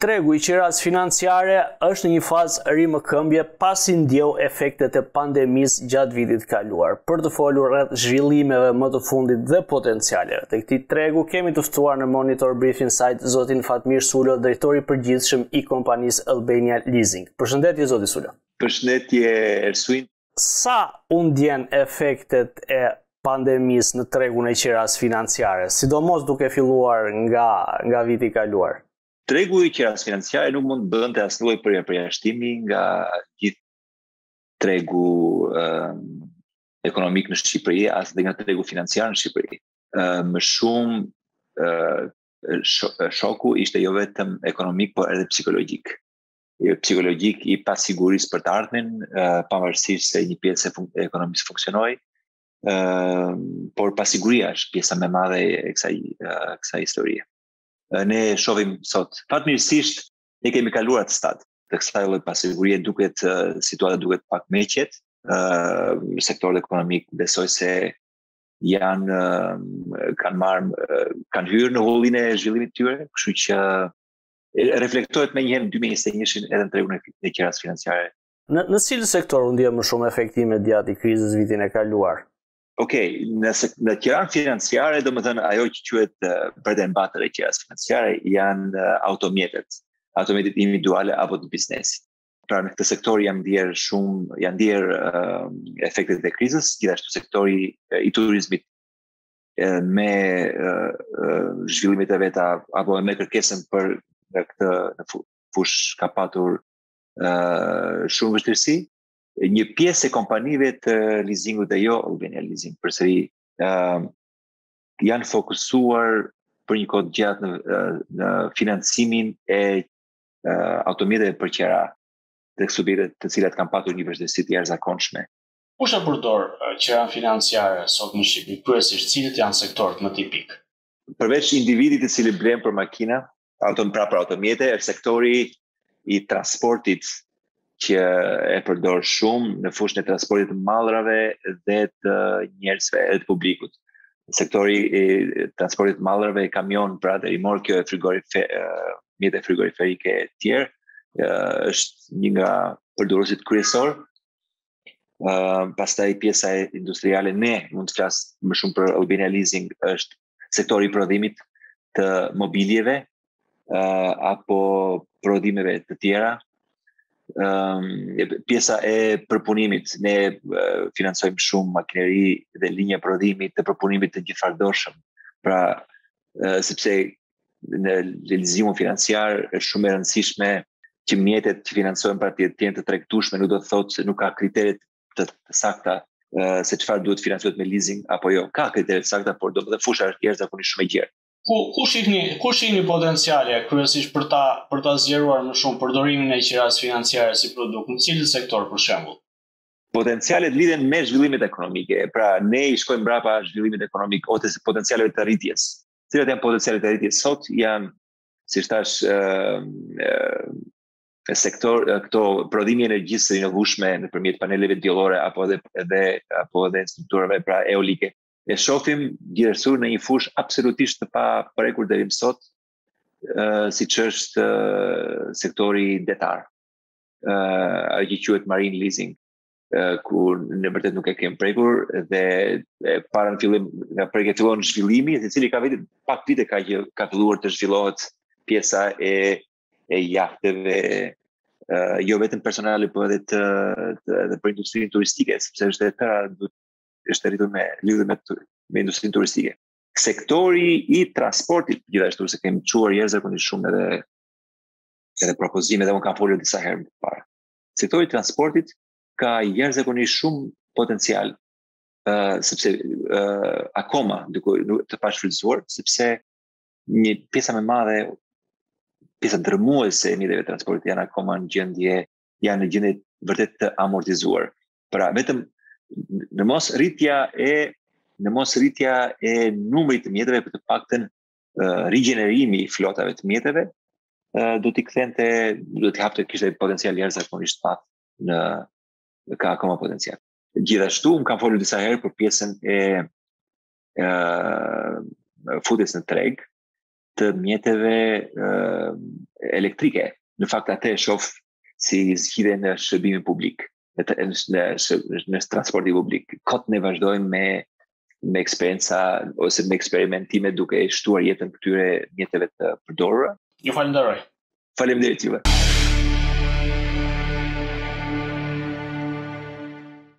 Tregu i qirasë financiare është në një fazë rimëkëmbje pasi ndjeu efektet e pandemisë gjatë vitit të kaluar. Për të folur rreth zhvillimeve më të fundit dhe potencialeve të këtij tregu, kemi të ftuar në Monitor Briefing Site zotin Fatmir Sulo, drejtor i përgjithshëm i kompanisë Albania Leasing. Përshëndetje zoti Sulo. Përshëndetje Ersuin. Sa u ndien efektet e pandemisë në tregun e qirasë financiare, sidomos duke filluar nga nga viti i kaluar? Tregu i qirasë financiare nuk mund të bënte asnjë lloj përjashtimi nga gjithë tregu um, ekonomik në Shqipëri, as dhe nga tregu financiar në Shqipëri. Uh, më shumë uh, shoku ishte jo vetëm ekonomik, por edhe psikologjik. psikologjik i pasigurisë për të ardhmen, pavarësisht se një pjesë e ekonomisë funksionoi, por pasiguria është pjesa më e madhe e kësaj kësaj historie. Ne shohim sot, fatmirësisht ne kemi kaluar atë stad të kësaj lloj pasigurie duket situata duket pak më e qetë, ë sektori ekonomik besoj se janë kanë marrë kanë hyrë në hullinë e zhvillimit të tyre, kështu që reflektohet menjëherë në 2021 edhe në tregun e qirasë financiare. Në, në cilin sektor u ndie më shumë efekti imediat i krizës vitin e kaluar? Ok, në, në qiranë financiare, domethënë, ajo që quhet bread and butter e qirasë financiare, janë automjetet, automjetet individuale apo të biznesit. Pra në këtë sektor janë ndier shumë, janë ndier uh, efektet e krizës, gjithashtu sektori uh, i turizmit me zhvillimet e veta apo me kërkesën për në këtë fushë ka patur shumë vështirësi. Një pjesë e kompanive të leasingut dhe jo Albania Leasing përsëri janë fokusuar për një kohë të gjatë në, në financimin e automjeteve për qera te subjektet të cilat kanë patur një vështirësi të jashtëzakonshme Kush e përdor qiranë financiare sot në Shqipëri, kryesisht cilët janë sektorët më tipik? Përveç individit i cili blen për makina, auto pra për automjete, është sektori i transportit që e përdor shumë në fushën e transportit të mallrave dhe të njerëzve edhe të publikut. Sektori i transportit të mallrave, kamion pra dhe rimorkio e frigorife mjete frigoriferike e tjerë është një nga përdoruesit kryesor Ëm pastaj pjesa industriale ne mund të flas më shumë për Albania Leasing është sektori i prodhimit të mobiljeve uh, apo prodhimeve të tjera. Ëm um, pjesa e përpunimit ne uh, financojmë shumë makineri dhe linja prodhimi të përpunimit të gjithfarëllojshëm. Pra uh, sepse në leasingun financiar është shumë e rëndësishme që mjetet që financohen pra të jenë të tregtueshme, nuk do të thotë se nuk ka kritere të, të sakta se çfarë duhet financohet me leasing apo jo. Ka kritere të sakta, por do të thotë fusha është jashtëzakonisht shumë e gjerë. Ku ku shihni ku shihni potenciale kryesisht për ta për ta zgjeruar më shumë përdorimin e qirasë financiare si produkt në cilin sektor për shembull? Potencialet lidhen me zhvillimet ekonomike. Pra ne i shkojmë mbrapa zhvillimit ekonomik ose potencialeve të rritjes Cilat janë potencialet e rritjes sot? Janë, siç thashë, e sektor e këto prodhimi i energjisë së rinovueshme nëpërmjet paneleve diellore apo edhe edhe apo edhe strukturave pra eolike. E shohim gjithashtu në një fushë absolutisht të paprekur deri më sot, ë siç është sektori detar. ë ajo që quhet marine leasing. ku në vërtet nuk e kem prekur dhe e, para në fillim nga që preket fillon zhvillimi, i cili ka vetë pak vite ka që ka filluar të zhvillohet pjesa e e jahteve uh, jo vetëm personale por edhe të, të edhe për industrinë turistike, sepse është e tëra është rritur në lidhje me me industrinë turistike. Sektori i transportit gjithashtu se kemi çuar jashtëzakonisht shumë edhe edhe propozime dhe unë kam folur disa herë më parë. sektori i transportit ka jashtëzakonisht shumë potencial ë uh, sepse ë uh, akoma duke të pashfrytëzuar sepse një pjesa më e madhe pjesa dërrmuese e mjeteve të transportit janë akoma në gjendje janë në gjendje vërtet të amortizuar. Pra vetëm në mos rritja e në mos rritja e numrit të mjeteve por të paktën rigjenerimi i flotave të mjeteve do t'i kthente do t'i hapte kishte potencial jashtëzakonisht të madh dhe ka akoma potencial. Gjithashtu un kam folur disa herë për pjesën e ë futjes në treg të mjeteve e, elektrike. Në fakt atë e shoh si zgjidhje në shërbimin publik. në në transporti publik. Kot ne vazhdojmë me me eksperienca ose me eksperimentime duke ia shtuar jetën këtyre mjeteve të përdorura. Ju falenderoj. Faleminderit juve.